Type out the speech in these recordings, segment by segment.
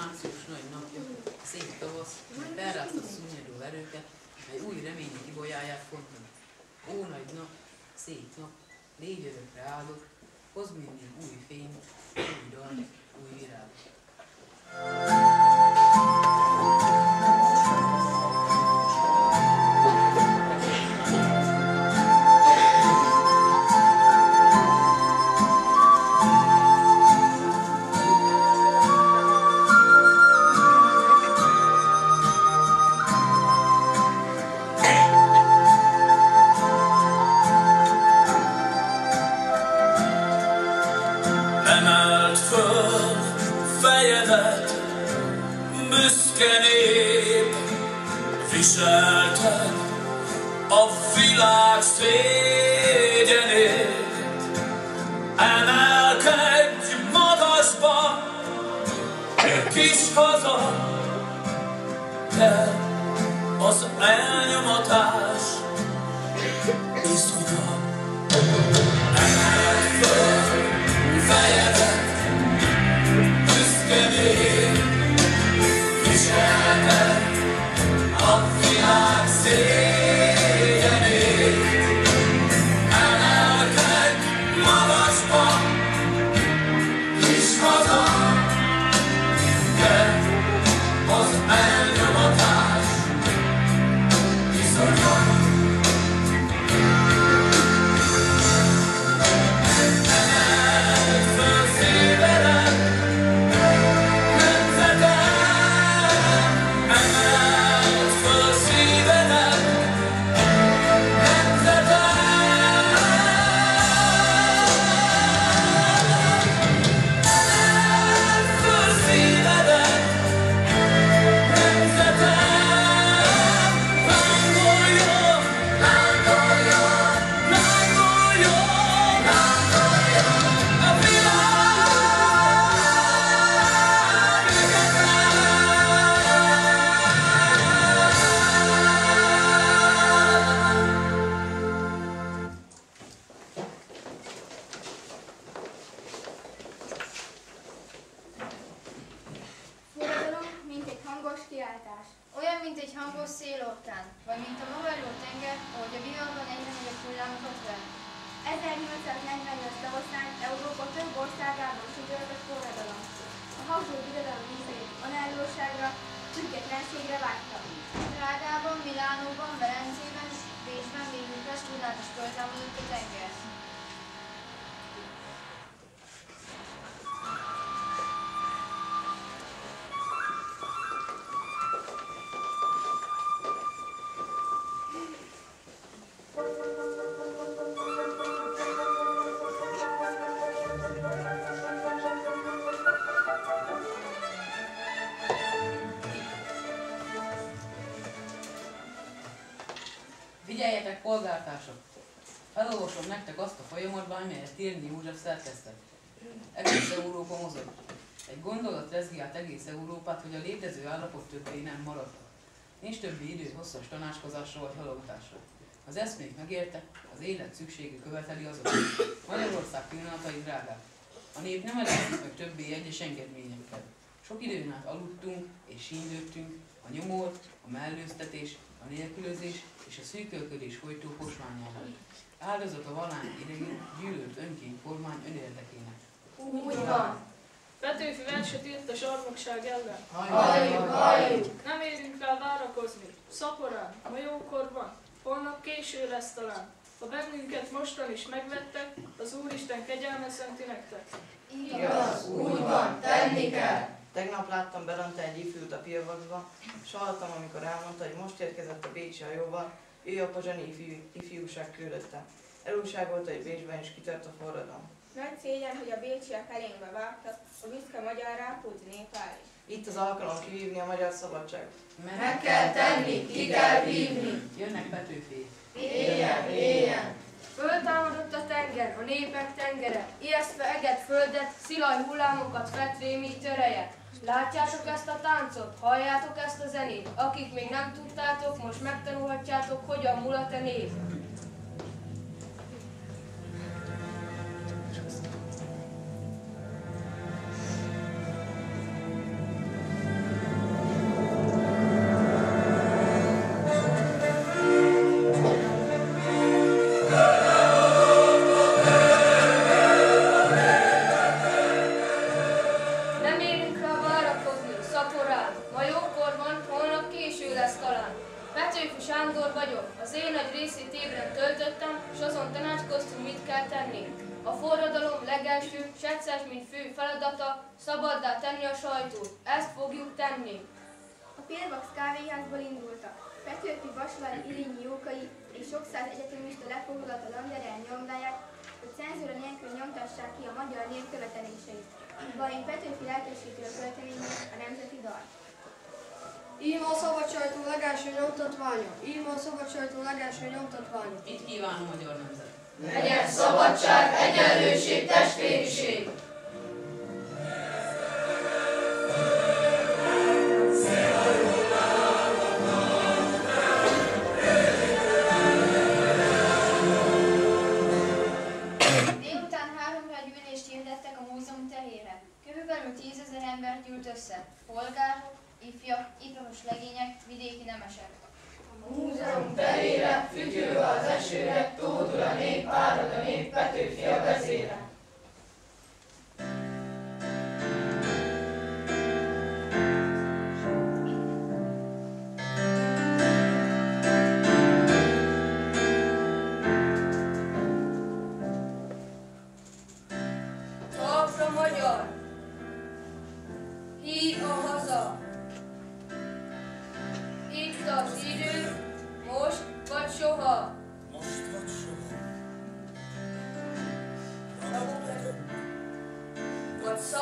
nációs nagy napja, szép tavasz, mely felrázt a szunnyadó erőket, mely új remények ibolyáját fontnak. Ó nagy nap, szép nap, légy örökre áldott, hoz mindig új fényt, új dal, új virágot. based on Prágában, Milánóban, Velencében és Bécsben végül csodálatosan föltámadott a tenger. Polgártársak! Felolvasom nektek azt a folyamatban, amelyet Tirni József szerkesztett. Egész Európa mozog. Egy gondolat rezgi át egész Európát, hogy a létező állapot többé nem maradtak. Nincs többi idő hosszas tanácskozásra vagy halogatásra. Az eszmék megérte, az élet szüksége követeli azokat. Magyarország pillanatai drágák. A nép nem elégszik meg többé egyes engedményekkel. Sok időn át aludtunk és síndőttünk, a nyomor, a mellőztetés, a nélkülözés és a szűkölködés folytó posványában. Áldozat a valány idején gyűlölt önként kormány önérdekének. Úgy van. Petőfi verset írt a sarmokság ellen. Halljuk, halljuk. Nem érünk rá várakozni. Szaporán, ma jókorban, holnap késő lesz talán. Ha bennünket mostan is megvettek, az Úristen kegyelme szenti nektek. Igaz, úgy van, tenni kell. Tegnap láttam Belante egy ifjút a Pilvaxba, és hallottam, amikor elmondta, hogy most érkezett a Bécsi hajóval, ő a pozsani ifjú, ifjúság küldötte. Elújságolta, hogy Bécsben is kitört a forradalom. Nagy szégyen, hogy a bécsiek elénkbe vágtak, a büszke magyar rápult népáll is. Itt az alkalom kivívni a magyar szabadságot. Meg kell tenni, ki kell vívni. Jönnek Petőfi. Éljen, éljen. Föltámadott a tenger, a népek tengere, ijesztve eget földet, szilaj hullámokat fett rémít töreje. Látjátok ezt a táncot? Halljátok ezt a zenét? Akik még nem tudtátok, most megtanulhatjátok, hogyan mulat a nép. Nyomtassák ki a magyar nép követeléseit. Vajon Petőfi lelkesítő a költeményét a nemzeti dal. Íme a szabad sajtó legelső nyomtatványa. Íme a szabad sajtó legelső nyomtatványa. Itt kíván a magyar nemzet. Legyen szabadság, egyenlőség, testvériség! Hirdettek a múzeum terére. Körülbelül tízezer ember gyűlt össze. Polgárok, ifjak, iparos legények, vidéki nemesek. Múzeum terére, fütyülve az esőre, tódul a nép, árad a nép, Petőfi a vezére.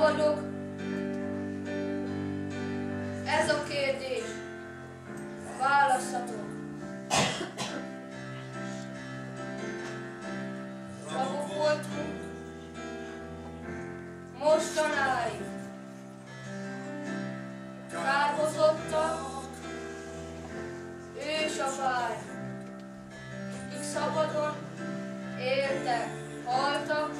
Vagy szabadok? Ez a kérdés. Választhatok. Rabok voltunk mostanáig. Kárhozottak, ősapály, akik szabadon éltek, haltak,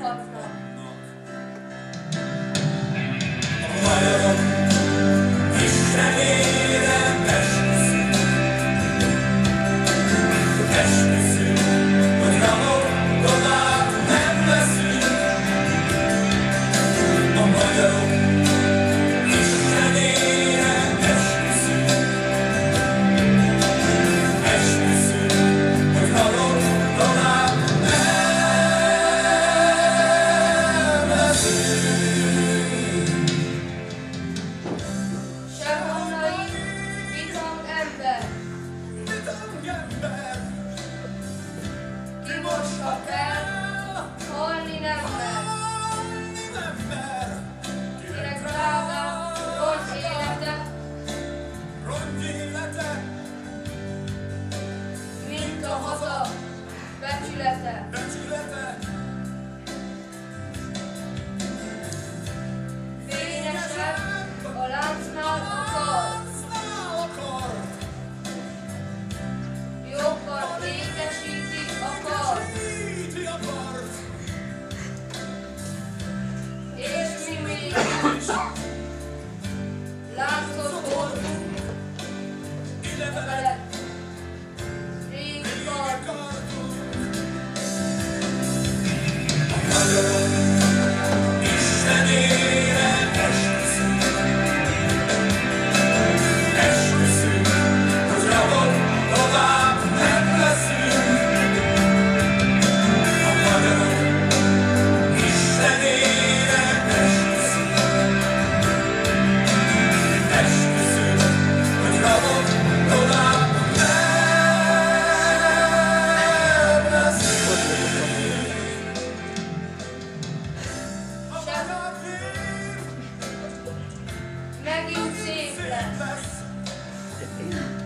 nem Senhor. Szép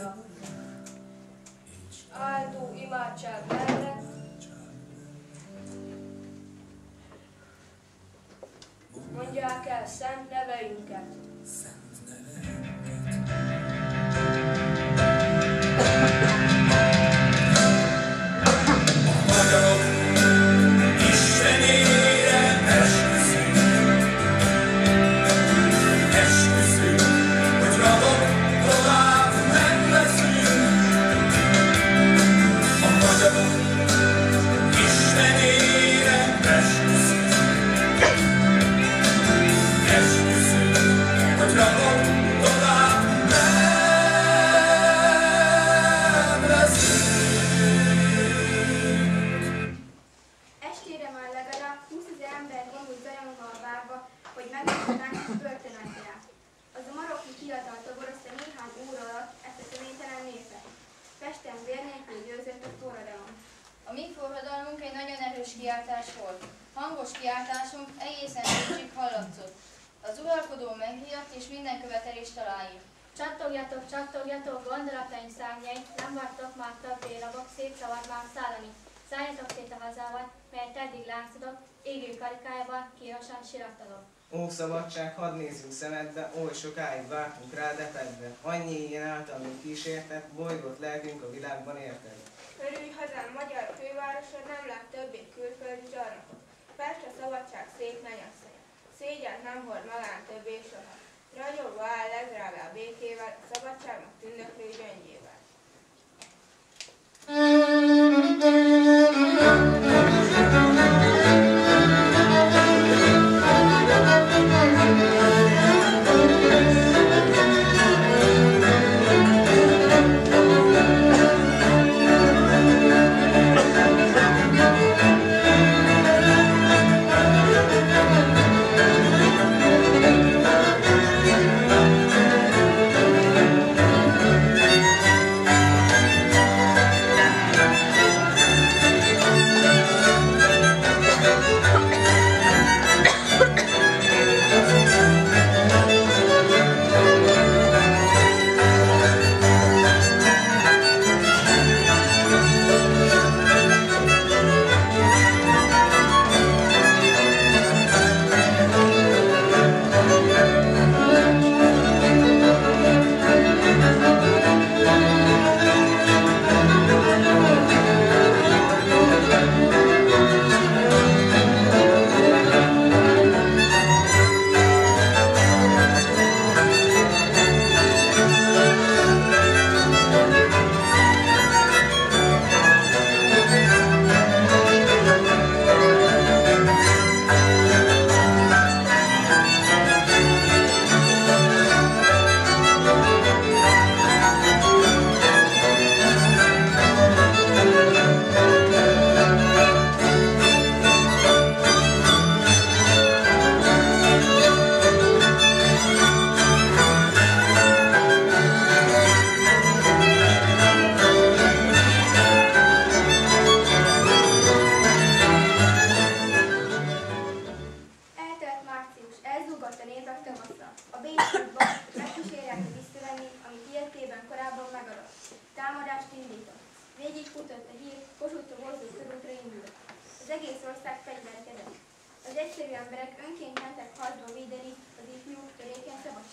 leborulnak. Áldó imádság mellett mondják el szent neveinket. Szent kiáltás volt. Hangos kiáltásunk egészen Bécsig hallatszott. Az uralkodó megijedt és minden követelést aláírt. Csattogjatok, csattogjatok, gondolataim szárnyai, nem vagytok már többé rabok, szép szabadban szállani. Szálljatok szét a hazával, melyet eddig látszodok, égő karikájában kínosan sirattadok. Ó, szabadság, hadd nézzünk szemedbe, oly sokáig vártunk rá defedve. Annyi ilyen által még kísértett, bolygott lelkünk a világban érted. Örülj hazám, magyar fővárosod nem lát többé külföldi csarnokot. Pest a szabadság szép menyasszonya. Szégyent nem hord magán többé soha. Ragyogva áll legdrágább békével, a szabadságnak tündöklő gyöngyével. Eltelt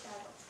shadow.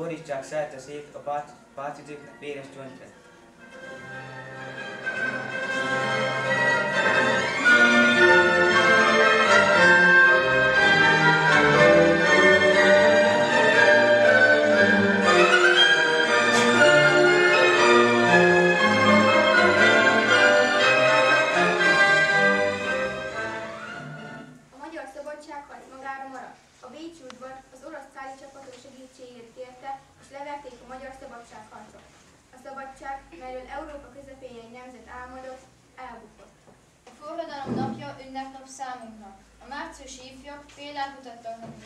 Borisčák sēta sievka pati, pati dzimta pierast ventrē.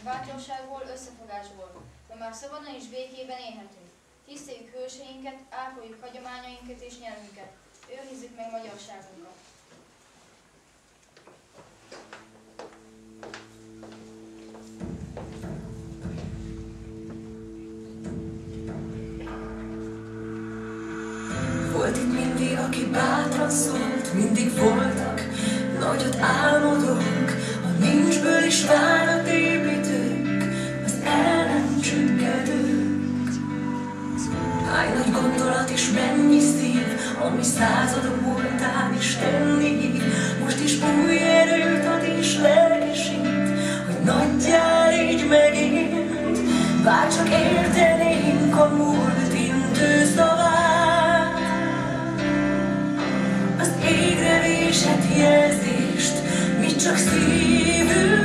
Bátorságból, összefogásból, de már szabadon és békében élhetünk. Tiszteljük hőseinket, ápoljuk hagyományainkat és nyelvünket. Őrizzük meg magyarságunkat. Volt itt mindig, aki bátran szólt, mindig voltak, nagyot álmodunk, a Nincsből is várat ami századok múltán is tenni. Most is új erőt ad és lelkesít, hogy nagyjál így megint. Bár csak értenénk a múlt intő szavát, az égre vésett jelzést, mi csak szívünk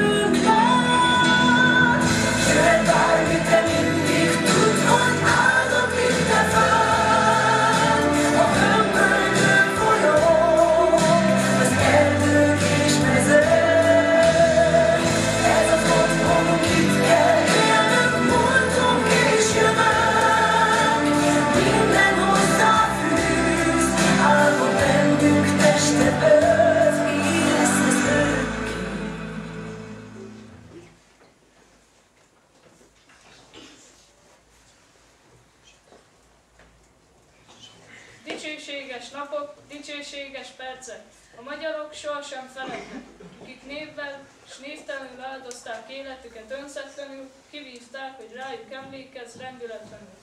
áldozták életüket önszetlenül, kivívták, hogy rájuk emlékezz rendületlenül.